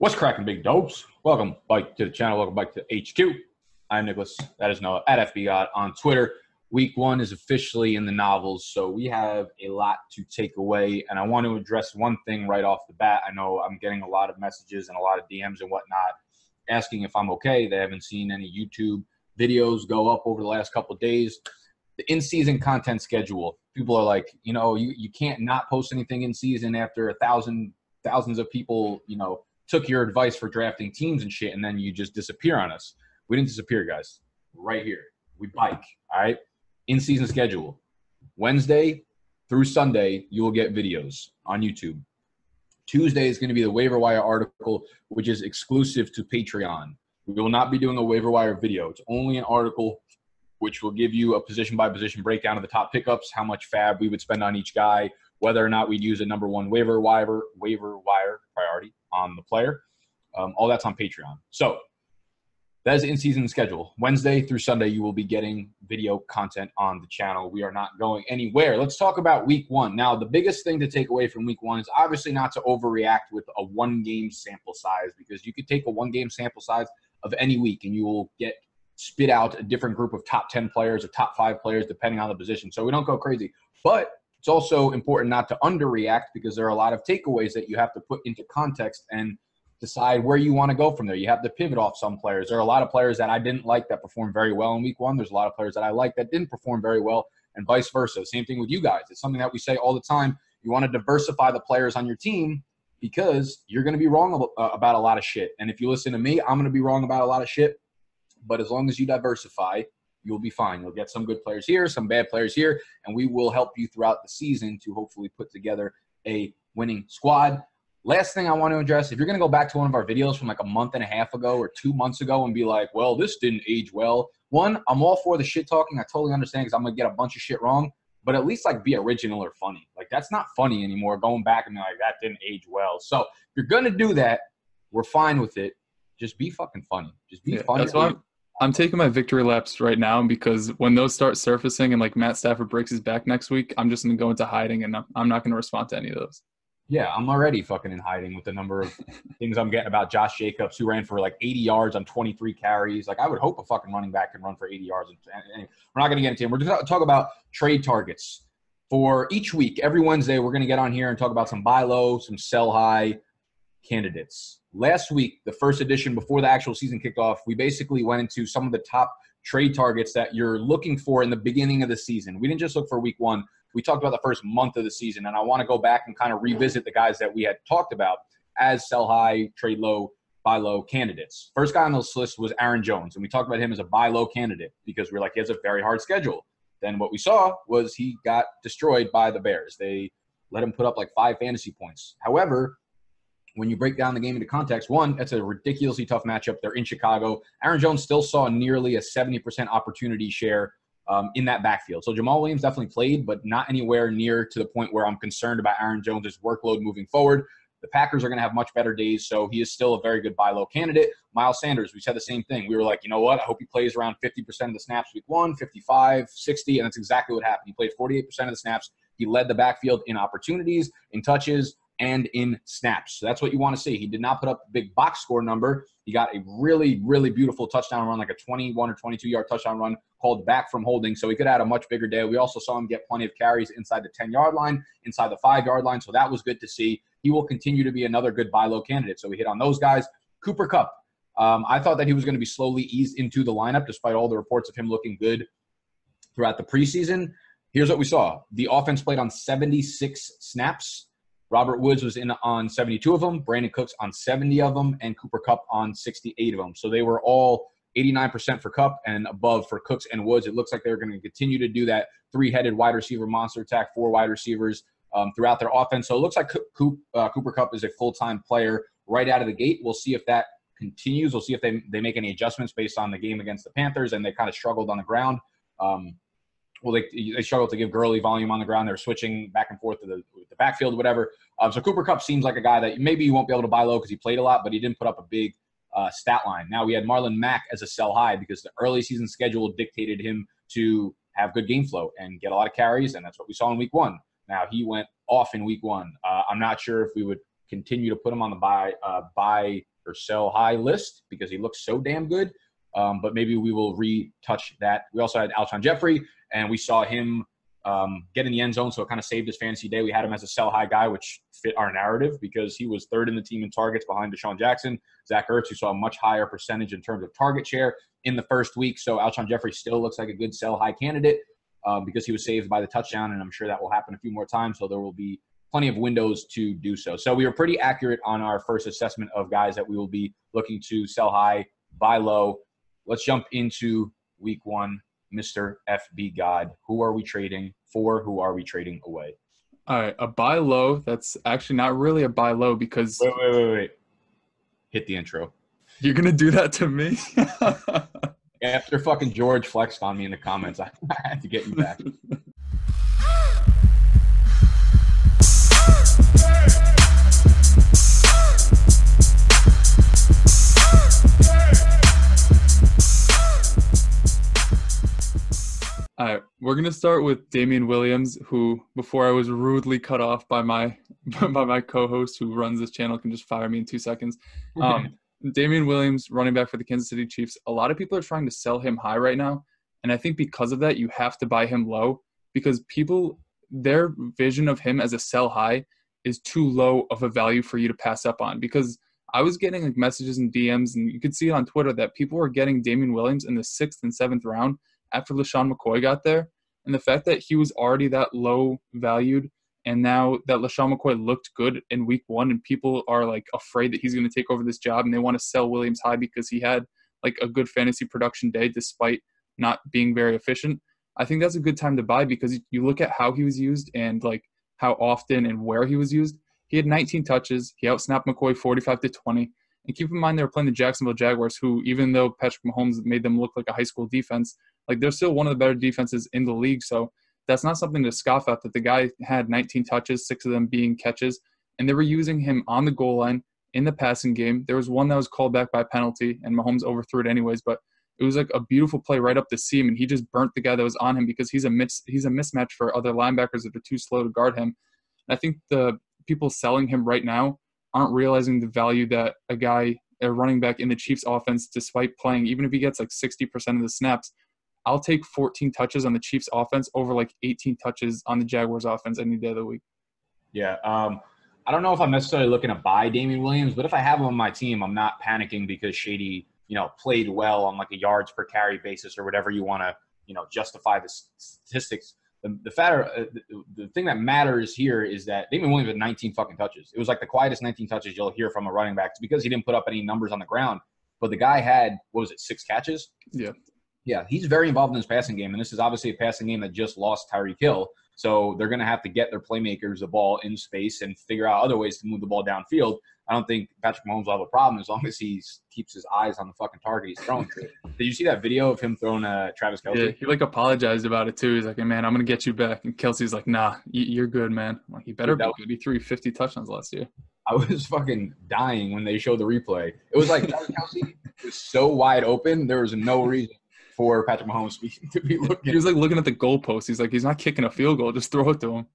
What's cracking, big dopes? Welcome back to the channel. Welcome back to HQ. I'm Nicholas. That is Noah at FB on Twitter. Week one is officially in the novels, so we have a lot to take away. And I want to address one thing right off the bat. I know I'm getting a lot of messages and a lot of DMs and whatnot asking if I'm okay. They haven't seen any YouTube videos go up over the last couple days. The in-season content schedule. People are like, you know, you, you can't not post anything in season after a thousand thousands of people, you know, took your advice for drafting teams and shit, and then you just disappear on us. We didn't disappear, guys. Right here. We bike. All right. In season schedule. Wednesday through Sunday, you will get videos on YouTube. Tuesday is going to be the waiver wire article, which is exclusive to Patreon. We will not be doing a waiver wire video. It's only an article which will give you a position by position breakdown of the top pickups, how much fab we would spend on each guy, whether or not we'd use a number one waiver wire waiver wire priority on the player. Um, all that's on Patreon. So that is in season schedule. Wednesday through Sunday, you will be getting video content on the channel. We are not going anywhere. Let's talk about week one. Now, the biggest thing to take away from week one is obviously not to overreact with a one game sample size because you could take a one game sample size of any week and you will get spit out a different group of top 10 players or top five players depending on the position. So we don't go crazy. But it's also important not to underreact because there are a lot of takeaways that you have to put into context and decide where you want to go from there. You have to pivot off some players. There are a lot of players that I didn't like that performed very well in week one. There's a lot of players that I like that didn't perform very well, and vice versa. Same thing with you guys. It's something that we say all the time. You want to diversify the players on your team because you're going to be wrong uh, about a lot of shit. And if you listen to me, I'm going to be wrong about a lot of shit. But as long as you diversify, you'll be fine. You'll get some good players here, some bad players here, and we will help you throughout the season to hopefully put together a winning squad. Last thing I want to address if you're going to go back to one of our videos from like a month and a half ago or two months ago and be like, well, this didn't age well. One, I'm all for the shit talking. I totally understand because I'm going to get a bunch of shit wrong, but at least like be original or funny. Like that's not funny anymore. Going back and be like, that didn't age well. So if you're going to do that, we're fine with it. Just be fucking funny. Just be Yeah, funny. that's why I'm, I'm taking my victory laps right now because when those start surfacing and like Matt Stafford breaks his back next week, I'm just gonna go into hiding and I'm, not gonna respond to any of those. Yeah, I'm already fucking in hiding with the number of things I'm getting about Josh Jacobs, who ran for like 80 yards on 23 carries. Like, I would hope a fucking running back can run for 80 yards. And, and we're not going to get into it. We're going to talk about trade targets for each week. Every Wednesday, we're going to get on here and talk about some buy low, some sell high candidates. Last week, the first edition before the actual season kicked off, we basically went into some of the top trade targets that you're looking for in the beginning of the season. We didn't just look for week one we talked about the first month of the season, and I want to go back and kind of revisit the guys that we had talked about as sell high, trade low, buy low candidates. First guy on this list was Aaron Jones, and we talked about him as a buy low candidate because we are like, he has a very hard schedule. Then what we saw was he got destroyed by the Bears. They let him put up like five fantasy points. However, when you break down the game into context, one, that's a ridiculously tough matchup. They're in Chicago. Aaron Jones still saw nearly a 70% opportunity share um, in that backfield. So Jamaal Williams definitely played, but not anywhere near to the point where I'm concerned about Aaron Jones' workload moving forward. The Packers are going to have much better days, so he is still a very good buy low candidate. Miles Sanders, we said the same thing. We were like, you know what? I hope he plays around 50% of the snaps week one, 55, 60, and that's exactly what happened. He played 48% of the snaps. He led the backfield in opportunities, in touches, and in snaps. So that's what you want to see. He did not put up a big box score number. He got a really, really beautiful touchdown run, like a 21 or 22 yard touchdown run called back from holding. So he could have had a much bigger day. We also saw him get plenty of carries inside the 10 yard line, inside the five yard line. So that was good to see. He will continue to be another good buy low candidate. So we hit on those guys. Cooper Kupp. Um, I thought that he was going to be slowly eased into the lineup despite all the reports of him looking good throughout the preseason. Here's what we saw the offense played on 76 snaps. Robert Woods was in on 72 of them, Brandin Cooks on 70 of them, and Cooper Kupp on 68 of them. So they were all 89% for Kupp and above for Cooks and Woods. It looks like they're going to continue to do that three-headed wide receiver monster attack, four wide receivers um, throughout their offense. So it looks like Coop, uh, Cooper Kupp is a full-time player right out of the gate. We'll see if that continues. We'll see if they, they make any adjustments based on the game against the Panthers, and they kind of struggled on the ground. Um, well, they, they struggled to give Gurley volume on the ground. They're switching back and forth to the, the backfield, whatever. Um, so Cooper Kupp seems like a guy that maybe you won't be able to buy low because he played a lot, but he didn't put up a big uh, stat line. Now we had Marlon Mack as a sell high because the early season schedule dictated him to have good game flow and get a lot of carries, and that's what we saw in week one. Now he went off in week one. Uh, I'm not sure if we would continue to put him on the buy uh, buy or sell high list because he looks so damn good. Um, but maybe we will retouch that. We also had Alshon Jeffery, and we saw him um, get in the end zone, so it kind of saved his fantasy day. We had him as a sell high guy, which fit our narrative because he was third in the team in targets behind DeSean Jackson. Zach Ertz, who saw a much higher percentage in terms of target share in the first week. So Alshon Jeffery still looks like a good sell high candidate um, because he was saved by the touchdown, and I'm sure that will happen a few more times. So there will be plenty of windows to do so. So we were pretty accurate on our first assessment of guys that we will be looking to sell high, buy low. Let's jump into week one, Mr. FB God. Who are we trading for? Who are we trading away? All right, a buy low. That's actually not really a buy low because wait, wait, wait, wait. Hit the intro. You're gonna do that to me? After fucking George flexed on me in the comments, I, I had to get you back. All right, we're gonna start with Damien Williams, who before I was rudely cut off by my by my co-host who runs this channel can just fire me in two seconds. Um, Damien Williams, running back for the Kansas City Chiefs. A lot of people are trying to sell him high right now, and I think because of that, you have to buy him low because people their vision of him as a sell high is too low of a value for you to pass up on. Because I was getting like messages and DMs, and you could see it on Twitter that people were getting Damien Williams in the sixth and seventh round after LeSean McCoy got there. And the fact that he was already that low valued and now that LeSean McCoy looked good in week one and people are like afraid that he's going to take over this job and they want to sell Williams high because he had like a good fantasy production day despite not being very efficient. I think that's a good time to buy because you look at how he was used and like how often and where he was used. He had 19 touches. He outsnapped McCoy 45 to 20. And keep in mind they were playing the Jacksonville Jaguars, who even though Patrick Mahomes made them look like a high school defense, like they're still one of the better defenses in the league. So that's not something to scoff at. That the guy had 19 touches, six of them being catches, and they were using him on the goal line in the passing game. There was one that was called back by penalty, and Mahomes overthrew it anyways. But it was like a beautiful play right up the seam, and he just burnt the guy that was on him because he's a mis- he's a mismatch for other linebackers that are too slow to guard him. And I think the people selling him right now aren't realizing the value that a guy, a running back in the Chiefs offense, despite playing, even if he gets like 60% of the snaps, I'll take 14 touches on the Chiefs offense over like 18 touches on the Jaguars offense any day of the week. Yeah. Um, I don't know if I'm necessarily looking to buy Damien Williams, but if I have him on my team, I'm not panicking because Shady, you know, played well on like a yards per carry basis or whatever you want to, you know, justify the statistics. The, the fatter, uh, the, the, thing that matters here is that Damien Williams had 19 fucking touches. It was like the quietest 19 touches you'll hear from a running back. It's because he didn't put up any numbers on the ground, but the guy had what was it, six catches? Yeah. Yeah, he's very involved in his passing game, and this is obviously a passing game that just lost Tyreek Hill. So they're going to have to get their playmakers the ball in space and figure out other ways to move the ball downfield. I don't think Patrick Mahomes will have a problem as long as he keeps his eyes on the fucking target he's throwing to. Did you see that video of him throwing uh, Travis Kelce? Yeah, he like apologized about it too. He's like, hey, "Man, I'm gonna get you back." And Kelce's like, "Nah, you're good, man." like, he better Dude, be good. He threw 50 touchdowns last year. I was fucking dying when they showed the replay. It was like Kelce was so wide open. There was no reason for Patrick Mahomes to be looking. He was like looking at the goalpost. He's like, he's not kicking a field goal. Just throw it to him.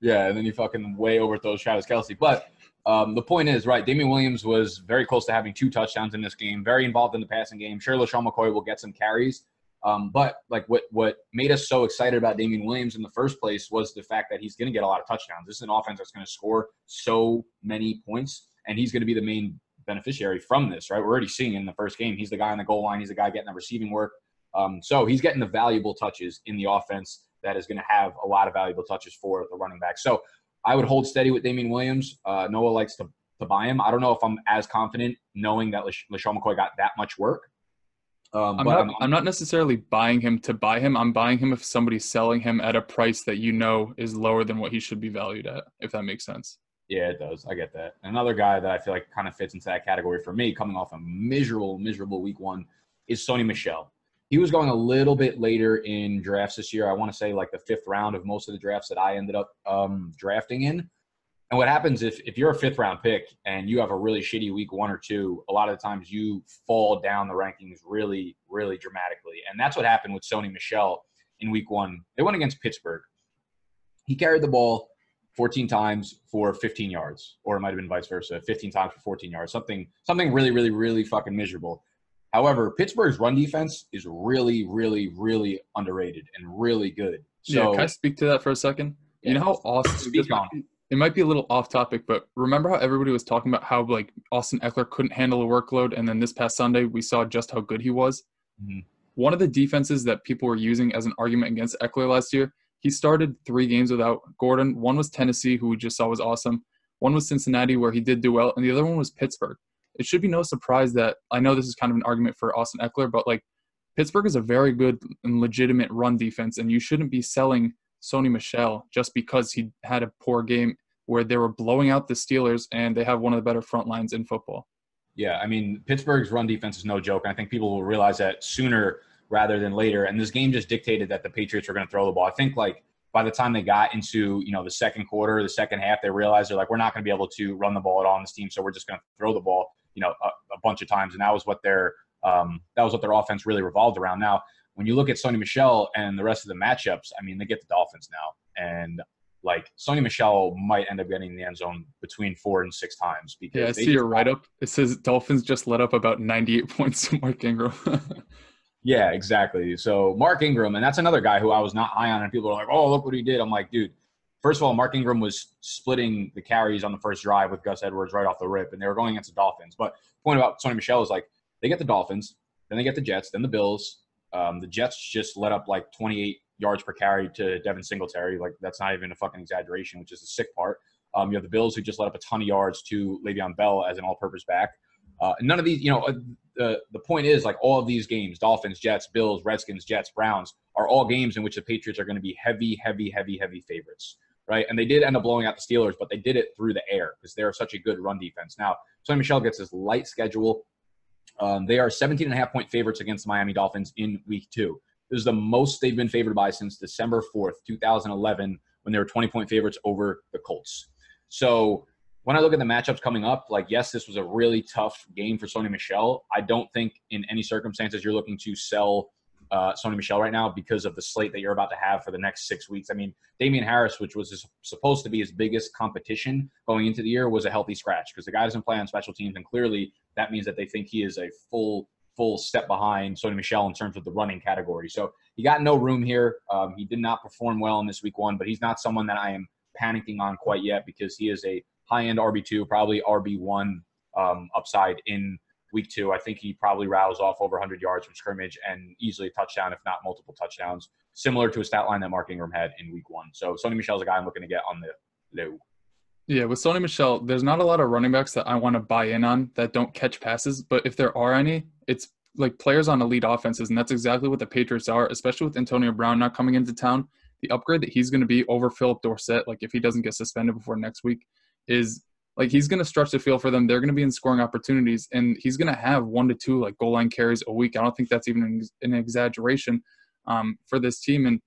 Yeah, and then he fucking way overthrows Travis Kelce. But um, the point is, right, Damien Williams was very close to having two touchdowns in this game, very involved in the passing game. Sure, LeSean McCoy will get some carries. Um, but like what what made us so excited about Damien Williams in the first place was the fact that he's going to get a lot of touchdowns. This is an offense that's going to score so many points, and he's going to be the main beneficiary from this. Right, we're already seeing in the first game. He's the guy on the goal line. He's the guy getting the receiving work. Um, so he's getting the valuable touches in the offense that is going to have a lot of valuable touches for the running back. So I would hold steady with Damien Williams. Uh, Noah likes to, to buy him. I don't know if I'm as confident knowing that LeSean McCoy got that much work. Um, I'm, not, I'm, I'm, not necessarily buying him to buy him. I'm buying him if somebody's selling him at a price that you know is lower than what he should be valued at, if that makes sense. Yeah, it does. I get that. Another guy that I feel like kind of fits into that category for me, coming off a miserable, miserable week one, is Sony Michel he was going a little bit later in drafts this year. I want to say like the fifth round of most of the drafts that I ended up um, drafting in. And what happens if, if you're a fifth round pick and you have a really shitty week one or two, a lot of the times you fall down the rankings really, really dramatically. And that's what happened with Sony Michel in week one. They went against Pittsburgh. He carried the ball 14 times for 15 yards, or it might have been vice versa, 15 times for 14 yards, something something really, really, really fucking miserable. However, Pittsburgh's run defense is really, really, really underrated and really good. So, yeah, can I speak to that for a second? You know how Austin Speak this might it might be a little off topic, but remember how everybody was talking about how like Austin Ekeler couldn't handle a workload, and then this past Sunday we saw just how good he was. Mhm. One of the defenses that people were using as an argument against Ekeler last year, he started three games without Gordon. One was Tennessee, who we just saw was awesome. One was Cincinnati, where he did do well, and the other one was Pittsburgh. It should be no surprise that I know this is kind of an argument for Austin Ekeler, but like Pittsburgh is a very good and legitimate run defense, and you shouldn't be selling Sony Michel just because he had a poor game where they were blowing out the Steelers and they have one of the better front lines in football. Yeah, I mean Pittsburgh's run defense is no joke, and I think people will realize that sooner rather than later. And this game just dictated that the Patriots were going to throw the ball. I think like by the time they got into you know the second quarter, the second half, they realized they're like we're not going to be able to run the ball at all on this team, so we're just going to throw the ball you know a, a bunch of times, and that was what their um, that was what their offense really revolved around. Now, when you look at Sony Michel and the rest of the matchups, I mean they get the Dolphins now, and like Sony Michel might end up getting in the end zone between four and six times because Yeah, I see your write up. It says Dolphins just let up about 98 points to Mark Ingram. Yeah, exactly. So Mark Ingram, and that's another guy who I was not high on, and people are like, "Oh, look what he did." I'm like, dude. First of all, Mark Ingram was splitting the carries on the first drive with Gus Edwards right off the rip, and they were going against the Dolphins. But point about Sony Michel is like they get the Dolphins, then they get the Jets, then the Bills. Um, the Jets just let up like 28 yards per carry to Devin Singletary. Like that's not even a fucking exaggeration, which is the sick part. Um, you have the Bills who just let up a ton of yards to Le'Veon Bell as an all-purpose back. Uh, none of these, you know, uh, the the point is like all of these games, Dolphins, Jets, Bills, Redskins, Jets, Browns, are all games in which the Patriots are going to be heavy, heavy, heavy, heavy favorites, right? And they did end up blowing out the Steelers, but they did it through the air because they're such a good run defense. Now, Sony Michel gets this light schedule. Um, they are 17 and a half point favorites against the Miami Dolphins in week two. This is the most they've been favored by since December 4th, 2011, when they were 20 point favorites over the Colts. So when I look at the matchups coming up, like, yes, this was a really tough game for Sony Michel. I don't think in any circumstances you're looking to sell uh, Sony Michel right now because of the slate that you're about to have for the next six weeks. I mean, Damien Harris, which was his, supposed to be his biggest competition going into the year, was a healthy scratch because the guy doesn't play on special teams, and clearly that means that they think he is a full full step behind Sony Michel in terms of the running category. So he got no room here. Um, he did not perform well in this week one, but he's not someone that I am panicking on quite yet because he is a high end RB two, probably RB one um, upside in week two. I think he probably rattles off over 100 yards from scrimmage and easily a touchdown, if not multiple touchdowns, similar to a stat line that Mark Ingram had in week one. So Sony Michel's a guy I'm looking to get on the low. Yeah, with Sony Michel, there's not a lot of running backs that I want to buy in on that don't catch passes. But if there are any, it's like players on elite offenses, and that's exactly what the Patriots are, especially with Antonio Brown not coming into town. The upgrade that he's going to be over Phillip Dorsett, like if he doesn't get suspended before next week, is like he's going to stretch the field for them. They're going to be in scoring opportunities, and he's going to have one to two like goal line carries a week. I don't think that's even an, exaggeration um, for this team, and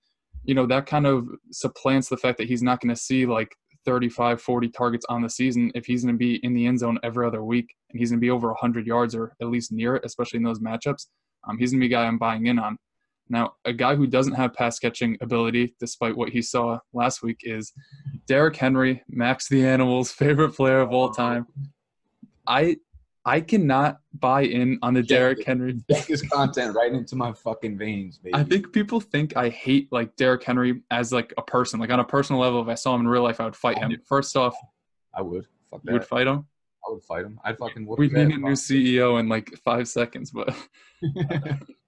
you know that kind of supplants the fact that he's not going to see like 35, 40 targets on the season if he's going to be in the end zone every other week and he's going to be over 100 yards or at least near it, especially in those matchups. Um, he's going to be a guy I'm buying in on. Now, a guy who doesn't have pass catching ability, despite what he saw last week, is Derrick Henry, Max the Animal's favorite player of all time. I I cannot buy in on the Derrick Henry. His content right into my fucking veins, baby. I think people think I hate like Derrick Henry as like a person. Like on a personal level, if I saw him in real life, I would fight him. Um, First off, I would. Fuck you would fight him. I would fight him. I'd fucking We need a new CEO in like five seconds, but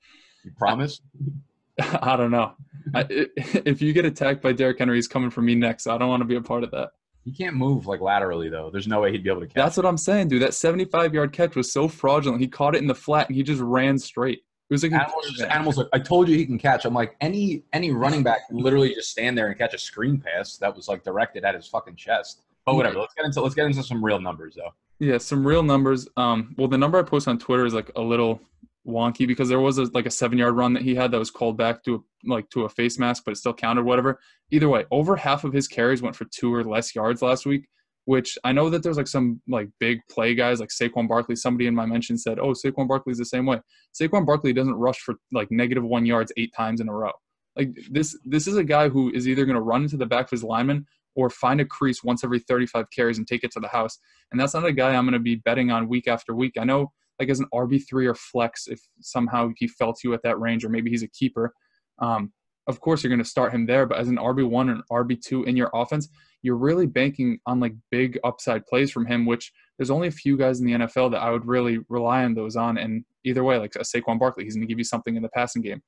You promise? I don't know. I, if you get attacked by Derrick Henry, he's coming for me next. So I don't want to be a part of that. He can't move like laterally though. There's no way he'd be able to catch. That's what I'm saying, dude. That 75 yard catch was so fraudulent. He caught it in the flat and he just ran straight. It was like Animals, just, animals like I told you he can catch. I'm like any any running back can literally just stand there and catch a screen pass that was like directed at his fucking chest. But whatever. Let's get into let's get into some real numbers though. Yeah, some real numbers. Um, well, the number I post on Twitter is like a little wonky because there was a, like a seven yard run that he had that was called back to a, like to a face mask, but it still counted. Whatever. Either way, over half of his carries went for two or less yards last week. Which I know that there's like some like big play guys like Saquon Barkley. Somebody in my mention said, "Oh, Saquon Barkley's the same way." Saquon Barkley doesn't rush for like negative one yards eight times in a row. Like this, this is a guy who is either going to run into the back of his lineman or find a crease once every 35 carries and take it to the house. And that's not a guy I'm going to be betting on week after week. I know, like as an RB3 or flex, if somehow he fell to you at that range, or maybe he's a keeper, um, of course you're going to start him there. But as an RB1 and RB2 in your offense, you're really banking on like big upside plays from him, which there's only a few guys in the NFL that I would really rely on those on. And either way, like a Saquon Barkley, he's going to give you something in the passing game.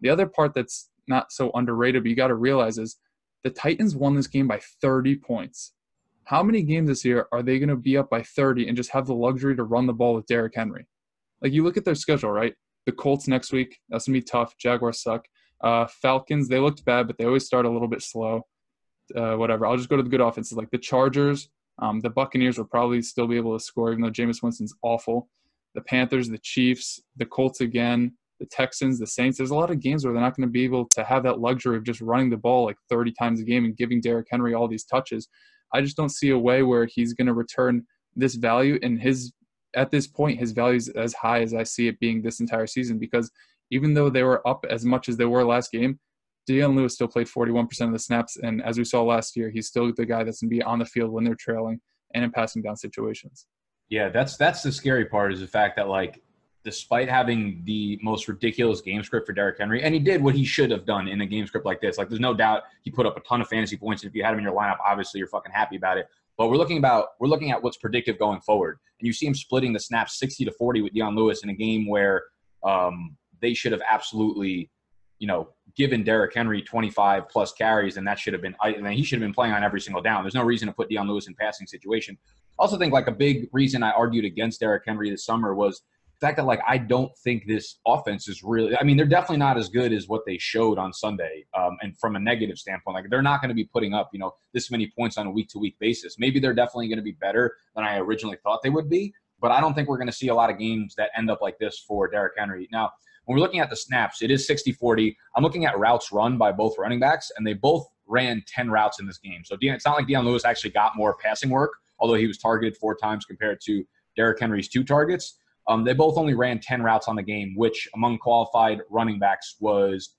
The other part that's not so underrated, but you got to realize is the Titans won this game by 30 points. How many games this year are they going to be up by 30 and just have the luxury to run the ball with Derrick Henry? Like you look at their schedule, right? The Colts next week, that's going to be tough. Jaguars suck. Uh, Falcons, they looked bad, but they always start a little bit slow. Uh, whatever. I'll just go to the good offenses like the Chargers. Um, the Buccaneers will probably still be able to score, even though Jameis Winston's awful. The Panthers, the Chiefs, the Colts again, the Texans, the Saints. There's a lot of games where they're not going to be able to have that luxury of just running the ball like 30 times a game and giving Derrick Henry all these touches. I just don't see a way where he's going to return this value and his at this point his value is as high as I see it being this entire season because even though they were up as much as they were last game, Dion Lewis still played 41% of the snaps, and as we saw last year, he's still the guy that's going to be on the field when they're trailing and in passing down situations. Yeah, that's that's the scary part is the fact that like despite having the most ridiculous game script for Derrick Henry, and he did what he should have done in a game script like this. Like, there's no doubt he put up a ton of fantasy points. If you had him in your lineup, obviously you're fucking happy about it. But we're looking about we're looking at what's predictive going forward, and you see him splitting the snaps 60 to 40 with Dion Lewis in a game where um, they should have absolutely, you know, given Derrick Henry 25 plus carries, and that should have been I mean, he should have been playing on every single down. There's no reason to put Dion Lewis in passing situation. Also, think like a big reason I argued against Derrick Henry this summer was fact that like I don't think this offense is really. I mean, they're definitely not as good as what they showed on Sunday. Um, and from a negative standpoint, like they're not going to be putting up you know this many points on a week to week basis. Maybe they're definitely going to be better than I originally thought they would be. But I don't think we're going to see a lot of games that end up like this for Derrick Henry. Now, when we're looking at the snaps, it is 60 40. I'm looking at routes run by both running backs, and they both ran 10 routes in this game. So it's not like Dion Lewis actually got more passing work, although he was targeted four times compared to Derrick Henry's two targets. Um, they both only ran 10 routes on the game, which among qualified running backs was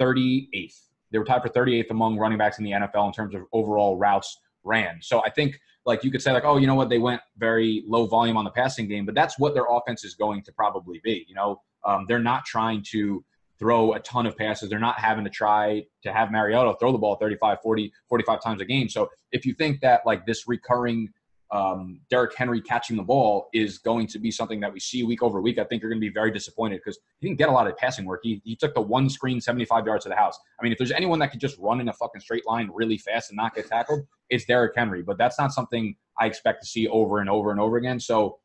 38th. They were tied for 38th among running backs in the NFL in terms of overall routes ran. So I think like you could say like, oh, you know what, they went very low volume on the passing game, but that's what their offense is going to probably be. You know, um, they're not trying to throw a ton of passes. They're not having to try to have Mariota throw the ball 35, 40, 45 times a game. So if you think that like this recurring um, Derrick Henry catching the ball is going to be something that we see week over week, I think you're going to be very disappointed because he didn't get a lot of passing work. He, he took the one screen 75 yards to the house. I mean, if there's anyone that could just run in a fucking straight line really fast and not get tackled, it's Derrick Henry. But that's not something I expect to see over and over and over again. So,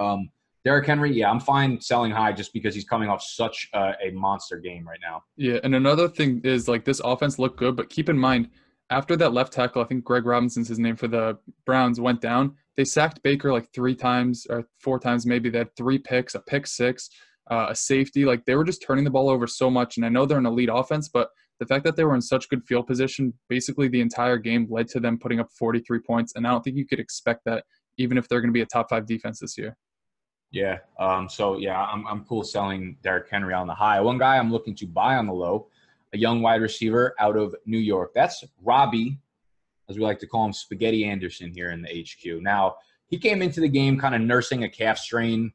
um, Derrick Henry, yeah, I'm fine selling high just because he's coming off such a, a monster game right now. Yeah, and another thing is like this offense looked good, but keep in mind – after that left tackle, I think Greg Robinson's his name for the Browns went down. They sacked Baker like three times or four times, maybe. They had three picks, a pick six, uh, a safety. Like they were just turning the ball over so much. And I know they're an elite offense, but the fact that they were in such good field position basically the entire game led to them putting up 43 points. And I don't think you could expect that even if they're going to be a top five defense this year. Yeah. Um, so, yeah, I'm, I'm cool selling Derrick Henry on the high. One guy I'm looking to buy on the low young wide receiver out of New York. That's Robby, as we like to call him, Spaghetti Anderson here in the HQ. Now, he came into the game kind of nursing a calf strain,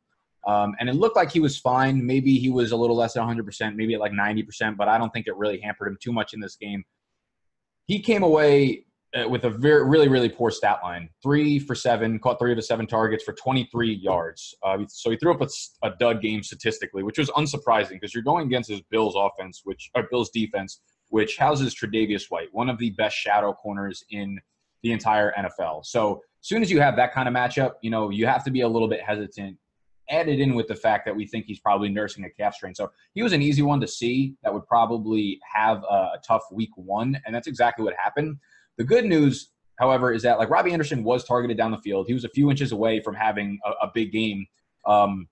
um, and it looked like he was fine. Maybe he was a little less than 100%, maybe at like 90%, but I don't think it really hampered him too much in this game. He came away with a very, really, really poor stat line. Three for seven, caught three of the seven targets for 23 yards. Uh, so he threw up a, a, dud game statistically, which was unsurprising because you're going against his Bills offense, which or Bills defense, which houses Tre'Davious White, one of the best shadow corners in the entire NFL. So as soon as you have that kind of matchup, you know you have to be a little bit hesitant. Added in with the fact that we think he's probably nursing a calf strain, so he was an easy one to see that would probably have a, a tough week one, and that's exactly what happened. The good news, however, is that like Robby Anderson was targeted down the field. He was a few inches away from having a, a big game. Um,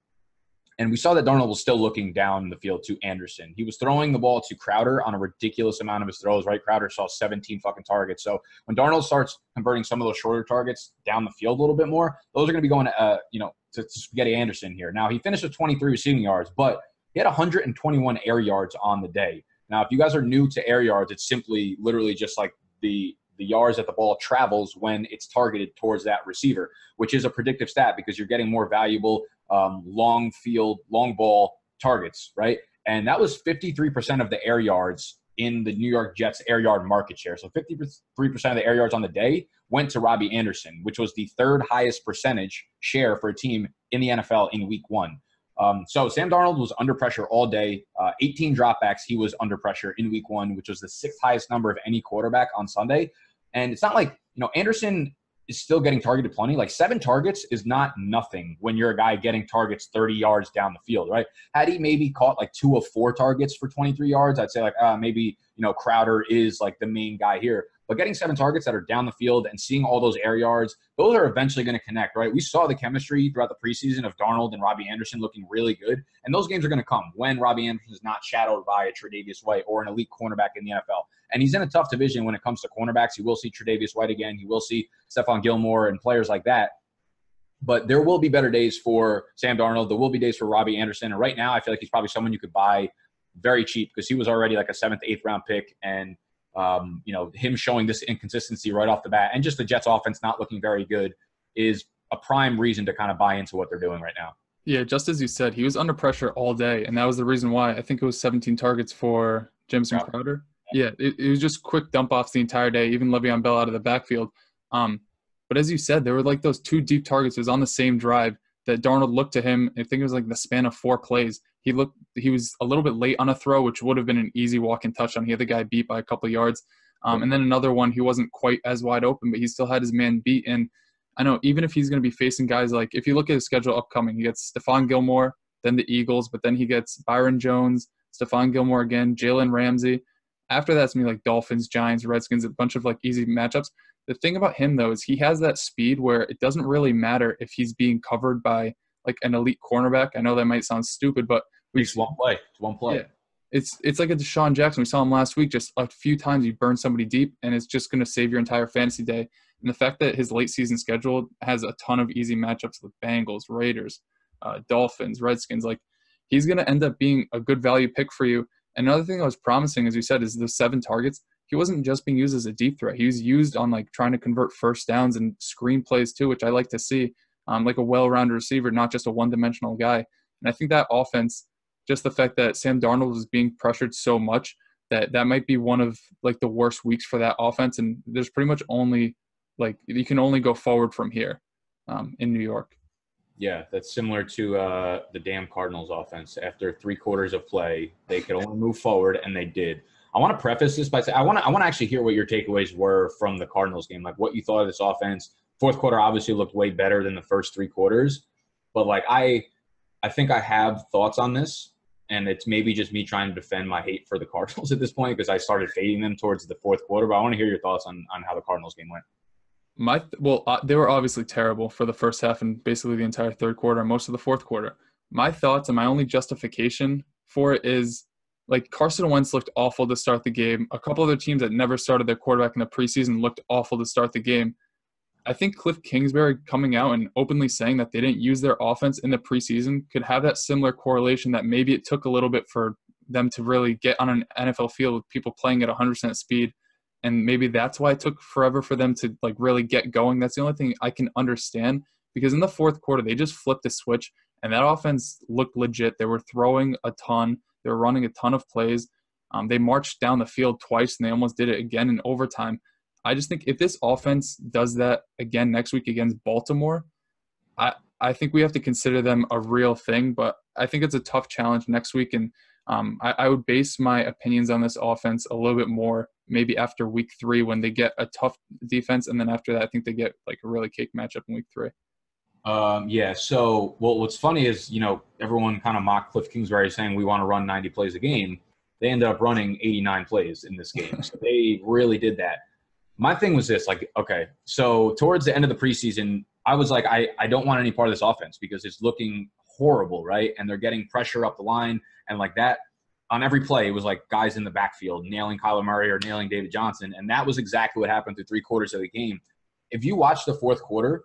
and we saw that Darnold was still looking down the field to Anderson. He was throwing the ball to Crowder on a ridiculous amount of his throws, right? Crowder saw 17 fucking targets. So when Darnold starts converting some of those shorter targets down the field a little bit more, those are going to be going, uh, you know, to, to Spaghetti Anderson here. Now, he finished with 23 receiving yards, but he had 121 air yards on the day. Now, if you guys are new to air yards, it's simply literally just like the the yards that the ball travels when it's targeted towards that receiver, which is a predictive stat because you're getting more valuable um, long field, long ball targets, right? And that was 53% of the air yards in the New York Jets air yard market share. So 53% of the air yards on the day went to Robby Anderson, which was the third highest percentage share for a team in the NFL in week one. Um, so Sam Darnold was under pressure all day. Uh, 18 dropbacks. He was under pressure in week one, which was the sixth highest number of any quarterback on Sunday. And it's not like, you know, Anderson is still getting targeted plenty. Like seven targets is not nothing when you're a guy getting targets 30 yards down the field, right? Had he maybe caught like two of four targets for 23 yards, I'd say like, uh, maybe, you know, Crowder is like the main guy here. But getting seven targets that are down the field and seeing all those air yards, those are eventually going to connect, right? We saw the chemistry throughout the preseason of Darnold and Robby Anderson looking really good. And those games are going to come when Robby Anderson is not shadowed by a Tre'Davious White or an elite cornerback in the NFL. And he's in a tough division when it comes to cornerbacks. You will see Tre'Davious White again. You will see Stephon Gilmore and players like that. But there will be better days for Sam Darnold. There will be days for Robby Anderson. And right now, I feel like he's probably someone you could buy very cheap because he was already like a seventh, eighth round pick. And um, you know, him showing this inconsistency right off the bat and just the Jets offense not looking very good is a prime reason to kind of buy into what they're doing right now. Yeah, just as you said, he was under pressure all day, and that was the reason why I think it was 17 targets for Jamison Crowder. Yeah, it, it, was just quick dump offs the entire day, even Le'Veon Bell out of the backfield. Um, but as you said, there were like those two deep targets. It was on the same drive that Darnold looked to him. I think it was like the span of four plays. He looked he was a little bit late on a throw, which would have been an easy walk and touchdown. He had the guy beat by a couple of yards. Um, and then another one, he wasn't quite as wide open, but he still had his man beat. And I know even if he's going to be facing guys like, if you look at his schedule upcoming, he gets Stephon Gilmore, then the Eagles, but then he gets Byron Jones, Stephon Gilmore again, Jalen Ramsey. After that's me like Dolphins, Giants, Redskins, a bunch of like easy matchups. The thing about him though is he has that speed where it doesn't really matter if he's being covered by like an elite cornerback. I know that might sound stupid, but we just one play. It's one play. Yeah. It's it's like a DeSean Jackson. We saw him last week. Just a few times you burn somebody deep, and it's just going to save your entire fantasy day. And the fact that his late season schedule has a ton of easy matchups with Bengals, Raiders, uh, Dolphins, Redskins, like he's going to end up being a good value pick for you. Another thing I was promising, as you said, is the seven targets. He wasn't just being used as a deep threat. He was used on like trying to convert first downs and screen plays too, which I like to see um, like a well-rounded receiver, not just a one-dimensional guy. And I think that offense, just the fact that Sam Darnold is being pressured so much, that that might be one of like the worst weeks for that offense. And there's pretty much only like you can only go forward from here um, in New York. Yeah, that's similar to uh, the damn Cardinals offense. After three quarters of play, they could only move forward, and they did. I want to preface this by saying I want to I want to actually hear what your takeaways were from the Cardinals game, like what you thought of this offense, Fourth quarter obviously looked way better than the first three quarters, but like I, I think I have thoughts on this, and it's maybe just me trying to defend my hate for the Cardinals at this point because I started fading them towards the fourth quarter. But I want to hear your thoughts on on how the Cardinals game went. My well, uh, they were obviously terrible for the first half and basically the entire third quarter, most of the fourth quarter. My thoughts and my only justification for it is like Carson Wentz looked awful to start the game. A couple other teams that never started their quarterback in the preseason looked awful to start the game. I think Cliff Kingsbury coming out and openly saying that they didn't use their offense in the preseason could have that similar correlation that maybe it took a little bit for them to really get on an NFL field with people playing at 100% speed. And maybe that's why it took forever for them to like really get going. That's the only thing I can understand because in the fourth quarter, they just flipped the switch and that offense looked legit. They were throwing a ton, they were running a ton of plays. Um, they marched down the field twice and they almost did it again in overtime. I just think if this offense does that again next week against Baltimore, I I think we have to consider them a real thing. But I think it's a tough challenge next week, and um, I, I would base my opinions on this offense a little bit more maybe after week three when they get a tough defense, and then after that, I think they get like a really cake matchup in week three. Um, yeah. So, well, what's funny is you know everyone kind of mocked Cliff Kingsbury saying we want to run 90 plays a game. They ended up running 89 plays in this game, so they really did that my thing was this like okay so towards the end of the preseason i was like i, I don't want any part of this offense because it's looking horrible right? And they're getting pressure up the line. And like that on every play it was like guys in the backfield nailing kyler murray or nailing david johnson. And that was exactly what happened through three quarters of the game. If you watch the fourth quarter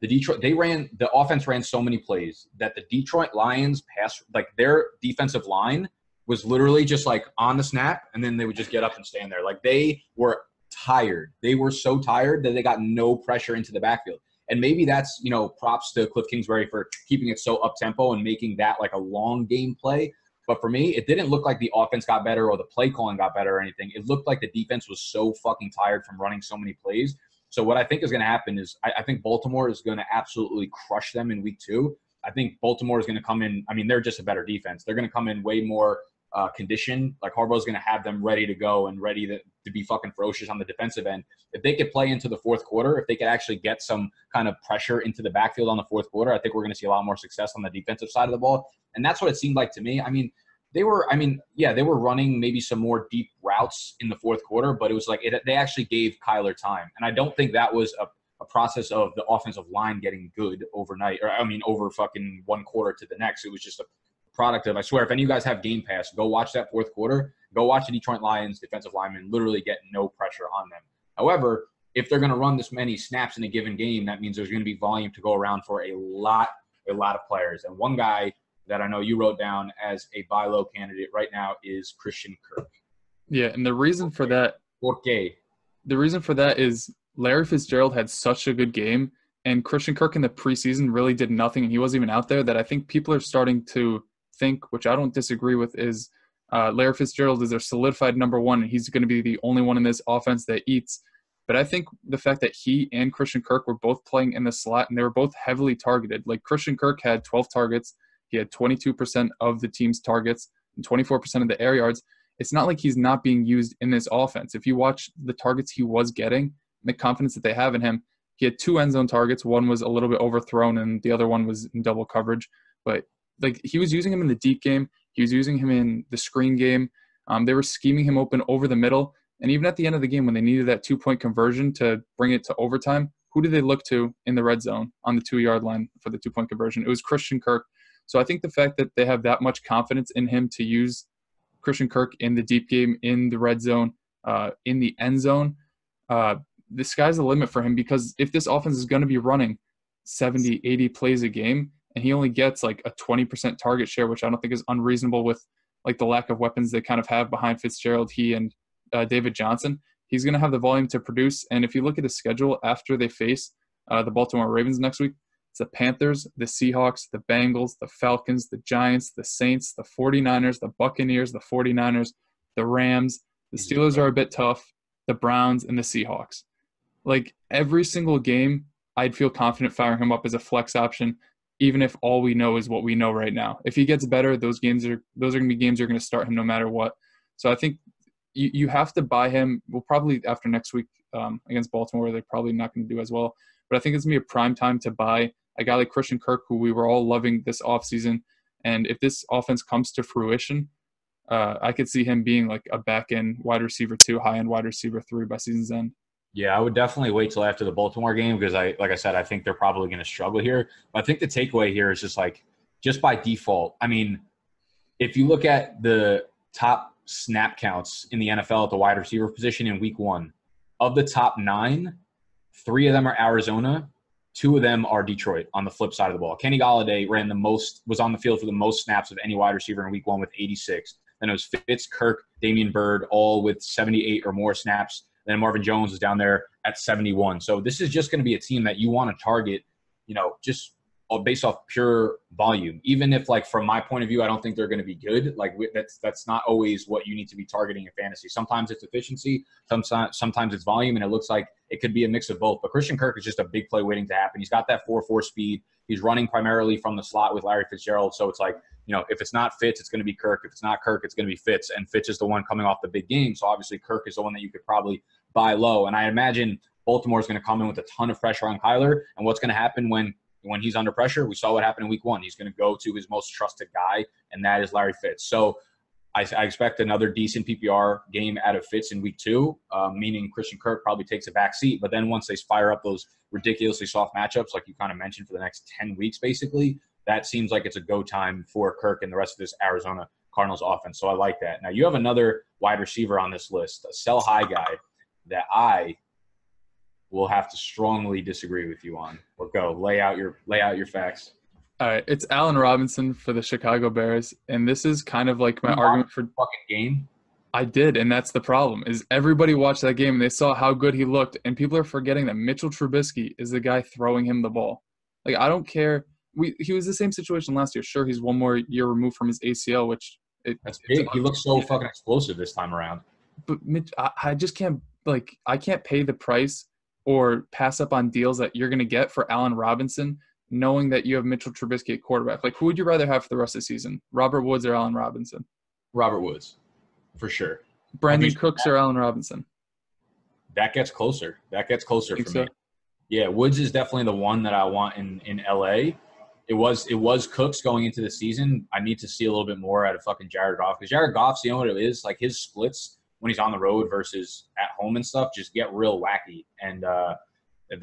the detroit they ran the offense ran so many plays that the detroit lions pass like their defensive line was literally just like on the snap and then they would just get up and stand there. Like they were tired. They were so tired that they got no pressure into the backfield. And maybe that's, you know, props to Cliff Kingsbury for keeping it so up tempo and making that like a long game play. But for me, it didn't look like the offense got better or the play calling got better or anything. It looked like the defense was so fucking tired from running so many plays. So what I think is going to happen is I, I think Baltimore is going to absolutely crush them in week two. I think Baltimore is going to come in. I mean, they're just a better defense. They're going to come in way more uh, condition. Like Harbaugh's going to have them ready to go and ready to, to be fucking ferocious on the defensive end. If they could play into the fourth quarter, if they could actually get some kind of pressure into the backfield on the fourth quarter, I think we're going to see a lot more success on the defensive side of the ball. And that's what it seemed like to me. I mean, they were, I mean, yeah, they were running maybe some more deep routes in the fourth quarter, but it was like it, they actually gave Kyler time. And I don't think that was a, a process of the offensive line getting good overnight, or I mean, over fucking one quarter to the next. It was just a product of, I swear, if any of you guys have Game Pass, go watch that fourth quarter. Go watch the Detroit Lions defensive linemen literally get no pressure on them. However, if they're going to run this many snaps in a given game, that means there's going to be volume to go around for a lot, a lot of players. And one guy that I know you wrote down as a buy low candidate right now is Christian Kirk. Yeah, and the reason for that, okay, the reason for that is Larry Fitzgerald had such a good game, and Christian Kirk in the preseason really did nothing, and he wasn't even out there. That I think people are starting to think, which I don't disagree with, is uh, Larry Fitzgerald is their solidified number one, and he's going to be the only one in this offense that eats. But I think the fact that he and Christian Kirk were both playing in the slot and they were both heavily targeted. Like Christian Kirk had 12 targets, he had 22% of the team's targets and 24% of the air yards. It's not like he's not being used in this offense. If you watch the targets he was getting, the confidence that they have in him, he had two end zone targets. One was a little bit overthrown, and the other one was in double coverage. But like he was using him in the deep game, he was using him in the screen game. Um, they were scheming him open over the middle, and even at the end of the game, when they needed that two point conversion to bring it to overtime, who did they look to in the red zone on the two yard line for the two point conversion? It was Christian Kirk. So I think the fact that they have that much confidence in him to use Christian Kirk in the deep game, in the red zone, uh, in the end zone, uh, the sky's the limit for him because if this offense is going to be running 70, 80 plays a game, and he only gets like a 20% target share, which I don't think is unreasonable with like the lack of weapons they kind of have behind Fitzgerald, he and uh, David Johnson. He's going to have the volume to produce. And if you look at his schedule after they face uh, the Baltimore Ravens next week, it's the Panthers, the Seahawks, the Bengals, the Falcons, the Giants, the Saints, the 49ers, the Buccaneers, the 49ers, the Rams. The Steelers are a bit tough, the Browns, and the Seahawks. Like every single game, I'd feel confident firing him up as a flex option even if all we know is what we know right now. If he gets better, those games are those are going to be games you're going to start him no matter what. So I think you, you have to buy him. Well, probably after next week um, against Baltimore, they're probably not going to do as well. But I think it's going to be a prime time to buy a guy like Christian Kirk, who we were all loving this offseason. And if this offense comes to fruition, uh, I could see him being like a back end wide receiver two, high end wide receiver three by season's end. Yeah, I would definitely wait till after the Baltimore game because I, like I said, I think they're probably going to struggle here. But I think the takeaway here is just like, just by default. I mean, if you look at the top snap counts in the NFL at the wide receiver position in Week One, of the top nine, three of them are Arizona, two of them are Detroit. On the flip side of the ball, Kenny Golladay ran the most, was on the field for the most snaps of any wide receiver in Week One with 86. Then it was Fitz, Kirk, Damiere Byrd, all with 78 or more snaps. Then Marvin Jones is down there at 71. So this is just going to be a team that you want to target, you know, just uh, based off pure volume. Even if, like, from my point of view, I don't think they're going to be good. Like, that's that's not always what you need to be targeting in fantasy. Sometimes it's efficiency, sometimes sometimes it's volume, and it looks like it could be a mix of both. But Christian Kirk is just a big play waiting to happen. He's got that four four speed. He's running primarily from the slot with Larry Fitzgerald, so it's like you know, if it's not Fitz, it's going to be Kirk. If it's not Kirk, it's going to be Fitz. And Fitz is the one coming off the big game. So obviously, Kirk is the one that you could probably buy low. And I imagine Baltimore is going to come in with a ton of pressure on Kyler. And what's going to happen when when he's under pressure? We saw what happened in Week One. He's going to go to his most trusted guy, and that is Larry Fitz. So I, I expect another decent PPR game out of Fitz in Week Two, uh, meaning Christian Kirk probably takes a back seat. But then once they fire up those ridiculously soft matchups, like you kind of mentioned for the next ten weeks, basically, that seems like it's a go time for Kirk and the rest of this Arizona Cardinals offense. So I like that. Now you have another wide receiver on this list, a sell high guy that I will have to strongly disagree with you on. But go lay out your lay out your facts. All right, it's Allen Robinson for the Chicago Bears, and this is kind of like my argument for fucking game. I did, and that's the problem. Is everybody watched that game and they saw how good he looked, and people are forgetting that Mitchell Trubisky is the guy throwing him the ball. Like I don't care. We he was the same situation last year. Sure, he's one more year removed from his ACL, which it, that's big. He looks so fucking explosive this time around. But Mitch, I, I just can't like I can't pay the price or pass up on deals that you're going to get for Allen Robinson, knowing that you have Mitchell Trubisky at quarterback. Like, who would you rather have for the rest of the season, Robert Woods or Allen Robinson? Robert Woods, for sure. Brandin Cooks or Allen Robinson? That gets closer. That gets closer for so? me. Yeah, Woods is definitely the one that I want in in LA. It was it was Cooks going into the season. I need to see a little bit more out of fucking Jared Goff because Jared Goff's you know what it is like his splits when he's on the road versus at home and stuff just get real wacky. And uh,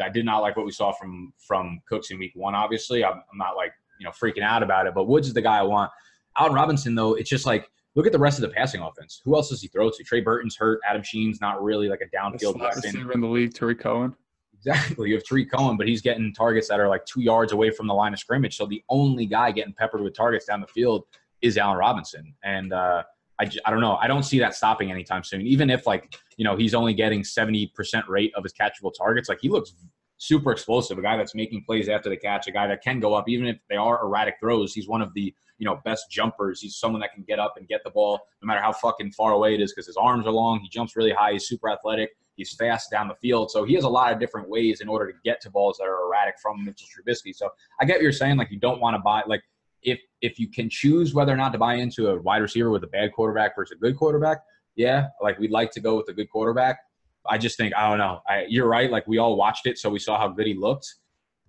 I did not like what we saw from from Cooks in Week One. Obviously, I'm, I'm not like you know freaking out about it, but Woods is the guy I want. Allen Robinson though, it's just like look at the rest of the passing offense. Who else does he throw to? Trey Burton's hurt. Adam Shaheen's not really like a downfield receiver in the league. Tarik Cohen. Exactly. You have Tarik Cohen, but he's getting targets that are like two yards away from the line of scrimmage. So the only guy getting peppered with targets down the field is Allen Robinson. And uh, I, I don't know. I don't see that stopping anytime soon. Even if like you know he's only getting seventy percent rate of his catchable targets, like he looks super explosive. A guy that's making plays after the catch, a guy that can go up, even if they are erratic throws. He's one of the you know best jumpers. He's someone that can get up and get the ball no matter how fucking far away it is because his arms are long. He jumps really high. He's super athletic. He's fast down the field. So he has a lot of different ways in order to get to balls that are erratic from Mitchell Trubisky. So I get what you're saying. Like you don't want to buy like if if you can choose whether or not to buy into a wide receiver with a bad quarterback versus a good quarterback, yeah, like we'd like to go with a good quarterback. I just think I don't know. I, you're right. Like we all watched it, so we saw how good he looked,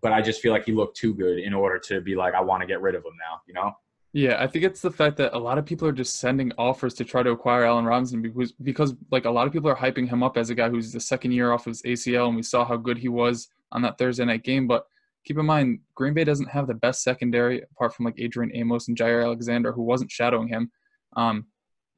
but I just feel like he looked too good in order to be like I want to get rid of him now. You know? Yeah, I think it's the fact that a lot of people are just sending offers to try to acquire Allen Robinson because because like a lot of people are hyping him up as a guy who's the second year off his ACL, and we saw how good he was on that Thursday night game, but keep in mind Green Bay doesn't have the best secondary apart from like Adrian Amos and Jaire Alexander, who wasn't shadowing him. Um,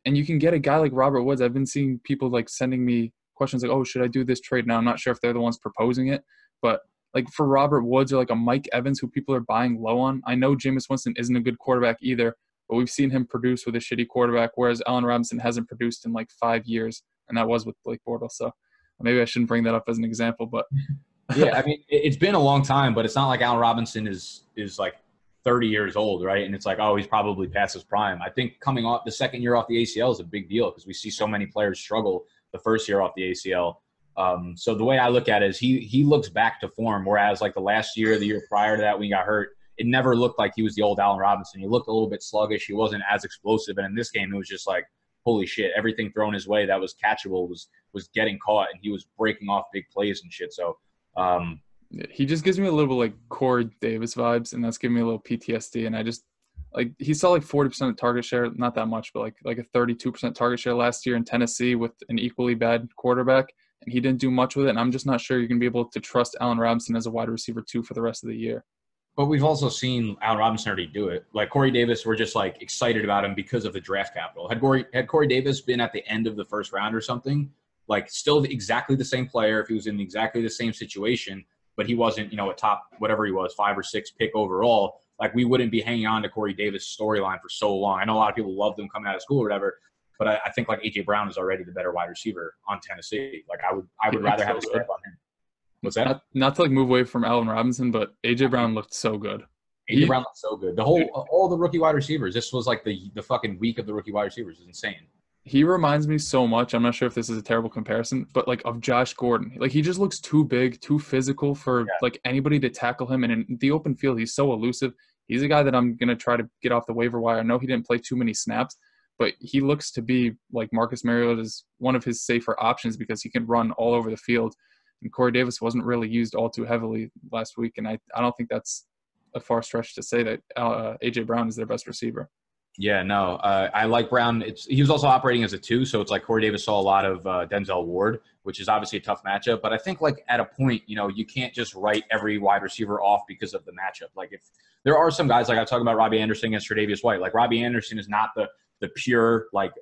and you can get a guy like Robert Woods. I've been seeing people like sending me questions like, "Oh, should I do this trade?" Now I'm not sure if they're the ones proposing it, but like for Robert Woods or like a Mike Evans who people are buying low on. I know Jameis Winston isn't a good quarterback either, but we've seen him produce with a shitty quarterback, whereas Allen Robinson hasn't produced in like five years, and that was with Blake Bortles. So maybe I shouldn't bring that up as an example, but yeah, I mean, it's been a long time, but it's not like Allen Robinson is is like 30 years old, right? And it's like, oh, he's probably past his prime. I think coming off the second year off the ACL is a big deal because we see so many players struggle the first year off the ACL. Um, so the way I look at it is he he looks back to form, whereas like the last year, the year prior to that, when he got hurt, it never looked like he was the old Allen Robinson. He looked a little bit sluggish. He wasn't as explosive. And in this game, it was just like, holy shit, everything thrown his way that was catchable was was getting caught, and he was breaking off big plays and shit. So um, he just gives me a little bit like Corey Davis vibes, and that's giving me a little PTSD. And I just like he saw like 40% of target share, not that much, but like like a 32% target share last year in Tennessee with an equally bad quarterback, and he didn't do much with it. And I'm just not sure you're gonna be able to trust Allen Robinson as a wide receiver too for the rest of the year. But we've also seen Allen Robinson already do it. Like Corey Davis, we're just like excited about him because of the draft capital. Had Corey had Corey Davis been at the end of the first round or something, like still exactly the same player, if he was in exactly the same situation, but he wasn't, you know, a top whatever he was, five or six pick overall. Like we wouldn't be hanging on to Corey Davis' storyline for so long. I know a lot of people loved him coming out of school or whatever, but I, I think like AJ Brown is already the better wide receiver on Tennessee. Like I would, I would rather have a grip on him. What's that? Not, not, to like move away from Allen Robinson, but AJ uh-huh. Brown looked so good. AJ he, Brown looked so good. The whole, all the rookie wide receivers. This was like the the fucking week of the rookie wide receivers. is insane he reminds me so much. I'm not sure if this is a terrible comparison, but like of Josh Gordon. Like he just looks too big, too physical for yeah. like anybody to tackle him. And in the open field, he's so elusive. He's a guy that I'm gonna try to get off the waiver wire. I know he didn't play too many snaps, but he looks to be like Marcus Mariota is one of his safer options because he can run all over the field. And Corey Davis wasn't really used all too heavily last week, and I I don't think that's a far stretch to say that uh, AJ Brown is their best receiver. Yeah, no, uh, I like Brown. It's he was also operating as a two, so it's like Corey Davis saw a lot of uh, Denzel Ward, which is obviously a tough matchup. But I think like at a point, you know, you can't just write every wide receiver off because of the matchup. Like if there are some guys like I talked about Robby Anderson against Tre'Davious White. Like Robby Anderson is not the the pure like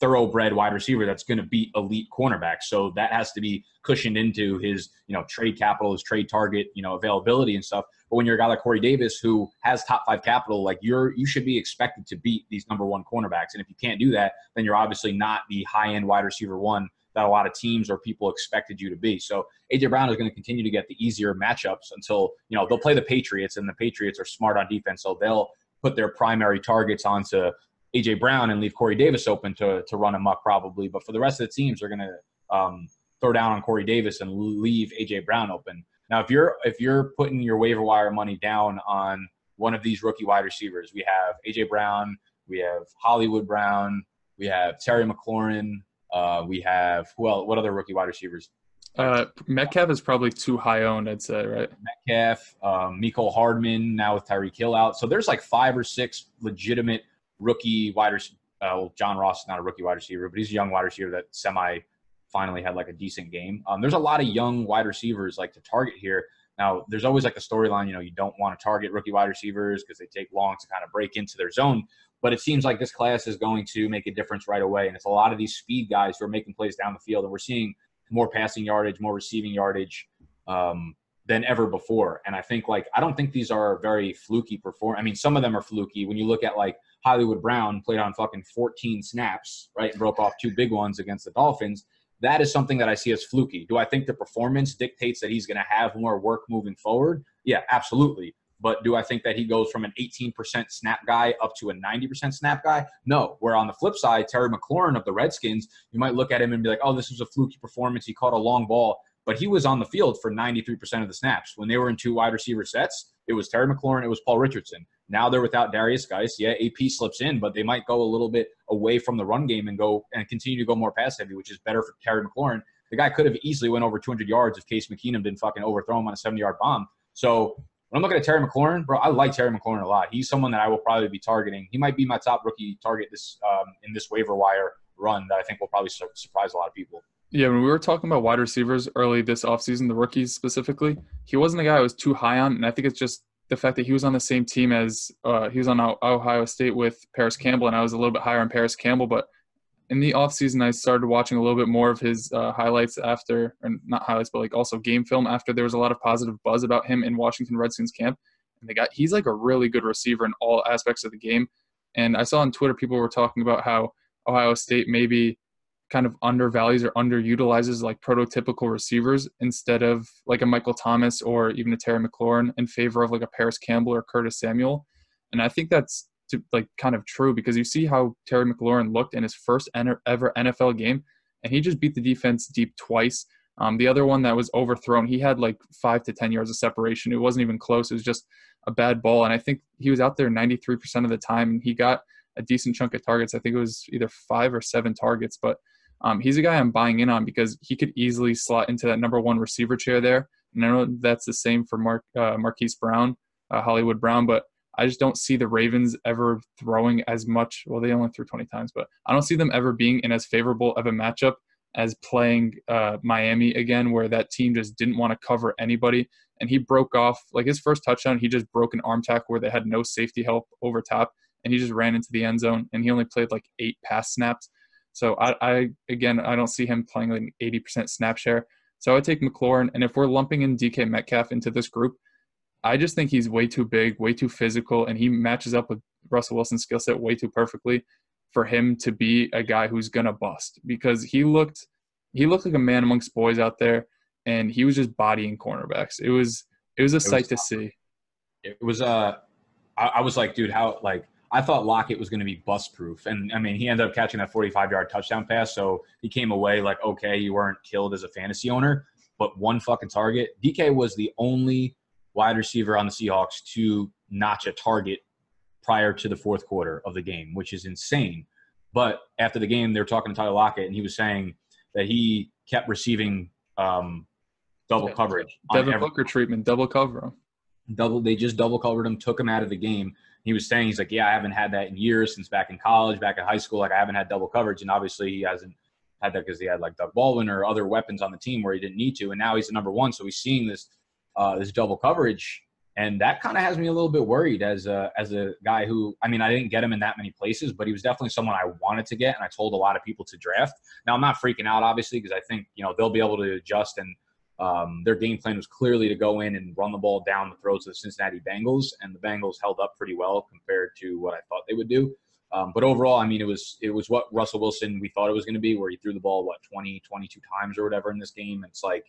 thoroughbred wide receiver that's going to beat elite cornerbacks. So that has to be cushioned into his, you know, trade capital, his trade target, you know, availability and stuff. But when you're a guy like Corey Davis who has top five capital, like you're you should be expected to beat these number one cornerbacks. And if you can't do that, then you're obviously not the high end wide receiver one that a lot of teams or people expected you to be. So AJ Brown is going to continue to get the easier matchups until you know they'll play the Patriots, and the Patriots are smart on defense, so they'll put their primary targets onto AJ Brown and leave Corey Davis open to to run amok probably. But for the rest of the teams, they're going to um, throw down on Corey Davis and leave AJ Brown open. Now, if you're if you're putting your waiver wire money down on one of these rookie wide receivers, we have AJ Brown, we have Hollywood Brown, we have Terry McLaurin, uh, we have well, what other rookie wide receivers? Uh, Metcalf is probably too high owned, I'd say, right? Metcalf, um, Hardman, now with Tyreek Hill out. So there's like five or six legitimate rookie wide receivers. Uh, well, John Ross is not a rookie wide receiver, but he's a young wide receiver that semi finally had like a decent game. Um, there's a lot of young wide receivers like to target here. Now, there's always like a storyline, you know, you don't want to target rookie wide receivers because they take long to kind of break into their zone. But it seems like this class is going to make a difference right away. And it's a lot of these speed guys who are making plays down the field. And we're seeing more passing yardage, more receiving yardage um, than ever before. And I think like I don't think these are very fluky perform. I mean, some of them are fluky. When you look at like Hollywood Brown played on fucking 14 snaps, right, and broke off two big ones against the Dolphins. That is something that I see as fluky. Do I think the performance dictates that he's going to have more work moving forward? Yeah, absolutely. But do I think that he goes from an 18% snap guy up to a 90% snap guy? No. Where on the flip side, Terry McLaurin of the Redskins, you might look at him and be like, oh, this was a fluky performance. He caught a long ball, but he was on the field for 93% of the snaps. When they were in two wide receiver sets, it was Terry McLaurin, it was Paul Richardson. Now they're without Derrius Guice. Yeah, AP slips in, but they might go a little bit away from the run game and go and continue to go more pass heavy, which is better for Terry McLaurin. The guy could have easily went over 200 yards if Case McKeenum didn't fucking overthrow him on a 70 yard bomb. So when I'm looking at Terry McLaurin, bro, I like Terry McLaurin a lot. He's someone that I will probably be targeting. He might be my top rookie target this um, in this waiver wire run that I think will probably su- surprise a lot of people. Yeah, when we were talking about wide receivers early this offseason, the rookies specifically, he wasn't a guy I was too high on. And I think it's just the fact that he was on the same team as uh, he was on Ohio State with Parris Campbell, and I was a little bit higher on Parris Campbell. But in the offseason, I started watching a little bit more of his uh, highlights after, or not highlights, but like also game film after there was a lot of positive buzz about him in Washington Redskins camp. And they got he's like a really good receiver in all aspects of the game. And I saw on Twitter people were talking about how Ohio State maybe kind of undervalues or underutilizes like prototypical receivers instead of like a Michael Thomas or even a Terry McLaurin in favor of like a Parris Campbell or Curtis Samuel. And I think that's to, like kind of true because you see how Terry McLaurin looked in his first ever NFL game, and he just beat the defense deep twice. Um, the other one that was overthrown, he had like five to ten yards of separation. It wasn't even close. It was just a bad ball, and I think he was out there 93% of the time, and he got a decent chunk of targets. I think it was either five or seven targets, but um, he's a guy I'm buying in on because he could easily slot into that number one receiver chair there. And I know that's the same for Mark uh, Marquise Brown, uh, Hollywood Brown, but I just don't see the Ravens ever throwing as much. Well, they only threw 20 times, but I don't see them ever being in as favorable of a matchup as playing uh, Miami again, where that team just didn't want to cover anybody. And he broke off like his first touchdown. He just broke an arm tackle where they had no safety help over top, and he just ran into the end zone. And he only played like eight pass snaps. So I, I again, I don't see him playing like 80% snap share. So I would take McLaurin. And if we're lumping in DK Metcalf into this group, I just think he's way too big, way too physical, and he matches up with Russell Wilson's skill set way too perfectly for him to be a guy who's gonna bust because he looked he looked like a man amongst boys out there and he was just bodying cornerbacks. It was it was a it sight was, to see. It was uh I, I was like, dude, how like I thought Lockett was going to be bust proof. And I mean, he ended up catching that 45 yard touchdown pass. So he came away like, okay, you weren't killed as a fantasy owner, but one fucking target. DK was the only wide receiver on the Seahawks to notch a target prior to the fourth quarter of the game, which is insane. But after the game, they were talking to Tyler Lockett, and he was saying that he kept receiving um, double yeah. coverage. Devin Booker treatment, double cover him. Double, they just double covered him, took him out of the game. He was saying he's like, yeah, I haven't had that in years since back in college, back in high school. Like I haven't had double coverage, and obviously he hasn't had that because he had like Doug Baldwin or other weapons on the team where he didn't need to, and now he's the number one. So he's seeing this uh, this double coverage, and that kind of has me a little bit worried as a as a guy who I mean I didn't get him in that many places, but he was definitely someone I wanted to get, and I told a lot of people to draft. Now I'm not freaking out obviously because I think you know they'll be able to adjust and Um, their game plan was clearly to go in and run the ball down the throats of the Cincinnati Bengals, and the Bengals held up pretty well compared to what I thought they would do. Um, but overall, I mean, it was it was what Russell Wilson we thought it was going to be, where he threw the ball what 20, 22 times or whatever in this game. It's like,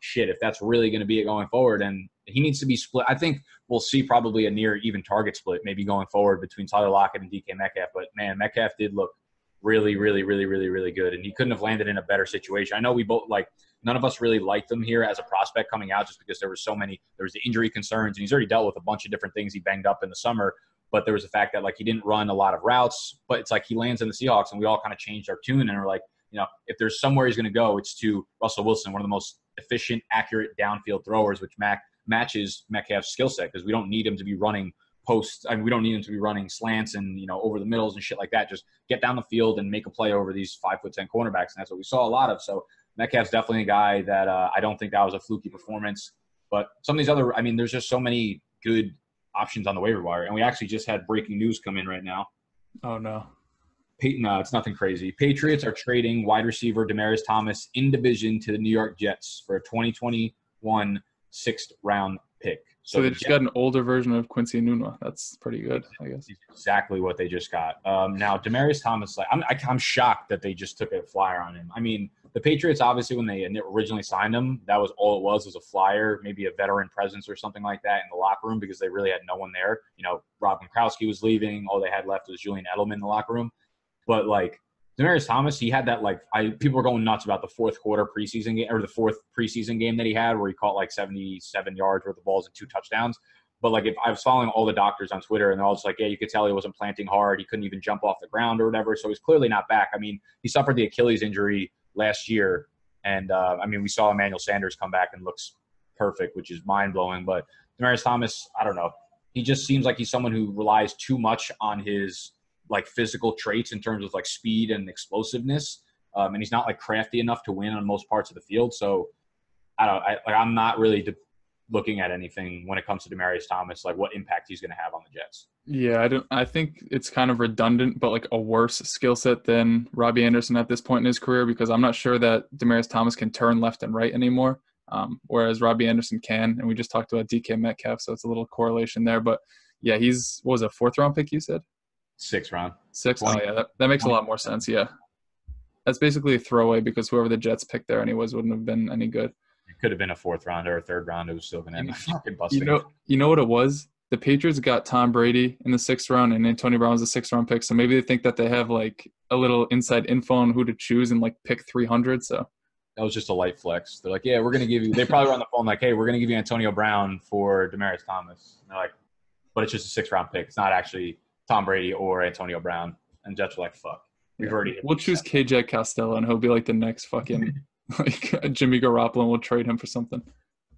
shit, if that's really going to be it going forward, and he needs to be split. I think we'll see probably a near even target split, maybe going forward between Tyler Lockett and DK Metcalf. But man, Metcalf did look really, really, really, really, really good, and he couldn't have landed in a better situation. I know we both like none of us really liked him here as a prospect coming out, just because there were so many. There was the injury concerns, and he's already dealt with a bunch of different things. He banged up in the summer, but there was the fact that like he didn't run a lot of routes. But it's like he lands in the Seahawks, and we all kind of changed our tune and are like, you know, if there's somewhere he's going to go, it's to Russell Wilson, one of the most efficient, accurate downfield throwers, which Mac matches Metcalf's skill set because we don't need him to be running posts. I mean, we don't need him to be running slants and you know over the middles and shit like that. Just get down the field and make a play over these five foot ten cornerbacks, and that's what we saw a lot of. So Metcalf's definitely a guy that uh, I don't think that was a fluky performance. But some of these other, I mean, there's just so many good options on the waiver wire, and we actually just had breaking news come in right now. Oh no. Peyton, no, it's nothing crazy. Patriots are trading wide receiver Demaryius Thomas in division to the New York Jets for a 2021 sixth round pick. So, they just got an older version of Quincy Enunwa. That's pretty good, I guess. Exactly what they just got. Um, now Demaryius Thomas, like I'm, I, am i am shocked that they just took a flyer on him. I mean, the Patriots obviously when they originally signed him, that was all it was was a flyer, maybe a veteran presence or something like that in the locker room because they really had no one there. You know, Rob Gronkowski was leaving. All they had left was Julian Edelman in the locker room. But like Demaryius Thomas, he had that like I people were going nuts about the fourth quarter preseason game or the fourth preseason game that he had where he caught like 77 yards worth of balls and two touchdowns. But like if I was following all the doctors on Twitter and they're all just like, yeah, you could tell he wasn't planting hard. He couldn't even jump off the ground or whatever. So he's clearly not back. I mean, he suffered the Achilles injury last year, and uh, I mean we saw Emmanuel Sanders come back and looks perfect, which is mind blowing. But Demaryius Thomas, I don't know. He just seems like he's someone who relies too much on his like physical traits in terms of like speed and explosiveness. Um, and he's not like crafty enough to win on most parts of the field. So I don't. I, like I'm not really de- looking at anything when it comes to Demaryius Thomas, like what impact he's going to have on the Jets. Yeah, I don't. I think it's kind of redundant, but like a worse skill set than Robby Anderson at this point in his career because I'm not sure that Demaryius Thomas can turn left and right anymore. Um, whereas Robby Anderson can, and we just talked about DK Metcalf, so it's a little correlation there. But yeah, he's what was a fourth round pick. You said six round. Six. Oh yeah, that, that makes a lot more sense. Yeah, that's basically a throwaway because whoever the Jets picked there anyways wouldn't have been any good. Could have been a fourth round or a third round. It was still going to end up fucking busting. You know, you know what it was? The Patriots got Tom Brady in the sixth round, and Antonio Brown was a sixth round pick. So maybe they think that they have like a little inside info on who to choose and like pick 300. So that was just a light flex. They're like, yeah, we're going to give you. They probably were on the phone like, hey, we're going to give you Antonio Brown for Demaryius Thomas. And they're like, but it's just a six round pick. It's not actually Tom Brady or Antonio Brown. And Jets were like, fuck. We've already We'll choose KJ Costello and he'll be like the next fucking like Jimmy Garoppolo we'll trade him for something.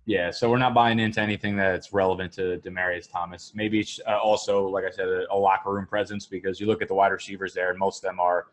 Yeah, so we're not buying into anything that's relevant to Demaryius Thomas. Maybe it's uh, also, like I said, a, a, locker room presence because you look at the wide receivers there, and most of them are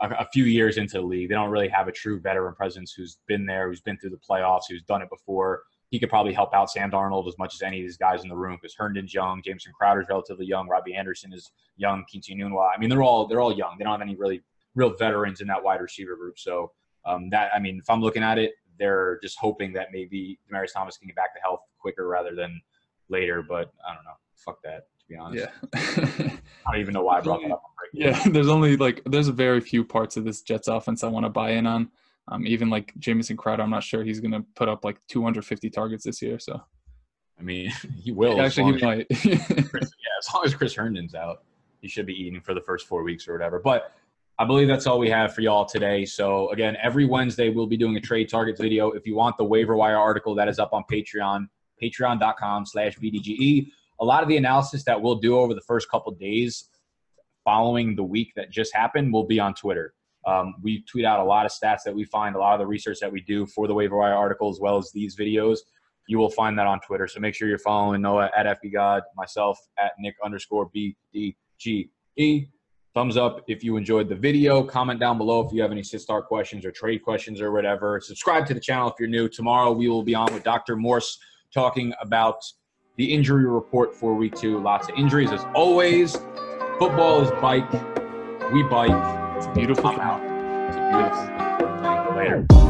a, a, few years into the league. They don't really have a true veteran presence who's been there, who's been through the playoffs, who's done it before he could probably help out Sam Darnold as much as any of these guys in the room because Herndon's young, Jamison Crowder's relatively young, Robby Anderson is young, Quincy Enunwa. I mean, they're all they're all young. They don't have any really real veterans in that wide receiver group. So um, that I mean, if I'm looking at it, they're just hoping that maybe Demaryius Thomas can get back to health quicker rather than later. But I don't know. Fuck that. To be honest. Yeah. I don't even know why I brought that up. Yeah, there's only like there's very few parts of this Jets offense I want to buy in on. Um, even like Jamison Crowder, I'm not sure he's going to put up like 250 targets this year. So, I mean, he will. Actually, he might. Chris, yeah, as long as Chris Herndon's out, he should be eating for the first four weeks or whatever. But I believe that's all we have for y'all today. So again, every Wednesday we'll be doing a trade targets video. If you want the waiver wire article, that is up on Patreon, patreon.com slash BDGE. A lot of the analysis that we'll do over the first couple days following the week that just happened will be on Twitter. Um, we tweet out a lot of stats that we find, a lot of the research that we do for the waiver wire article, as well as these videos. You will find that on Twitter. So make sure you're following Noah at FBGod, myself at Nick underscore BDGE. Thumbs up if you enjoyed the video. Comment down below if you have any sit start questions or trade questions or whatever. Subscribe to the channel if you're new. Tomorrow we will be on with Dr. Morse talking about the injury report for week two. Lots of injuries as always. Football is bike. We bike. It's beautiful. I'm out. It's a beautiful. Later.